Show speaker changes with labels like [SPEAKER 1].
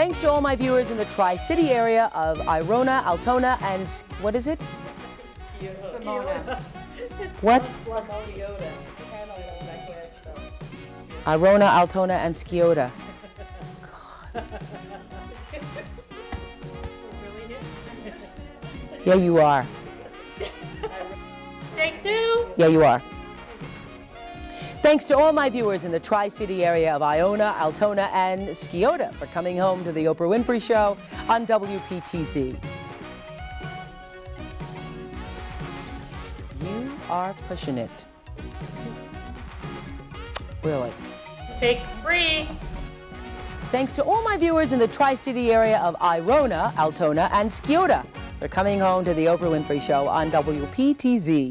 [SPEAKER 1] Thanks to all my viewers in the Tri-City area of Irona, Altona, and what is it?
[SPEAKER 2] Simona.
[SPEAKER 1] What?
[SPEAKER 2] Skiota.
[SPEAKER 1] Irona, Altona, and Sciota. Yeah, you are.
[SPEAKER 2] Take two.
[SPEAKER 1] Yeah, you are. Thanks to all my viewers in the Tri City area of Iona, Altona, and Sciota for coming home to the Oprah Winfrey Show on WPTZ. You are pushing it. Really.
[SPEAKER 2] Take three.
[SPEAKER 1] Thanks to all my viewers in the Tri City area of Irona, Altona, and Sciota for coming home to the Oprah Winfrey Show on WPTZ.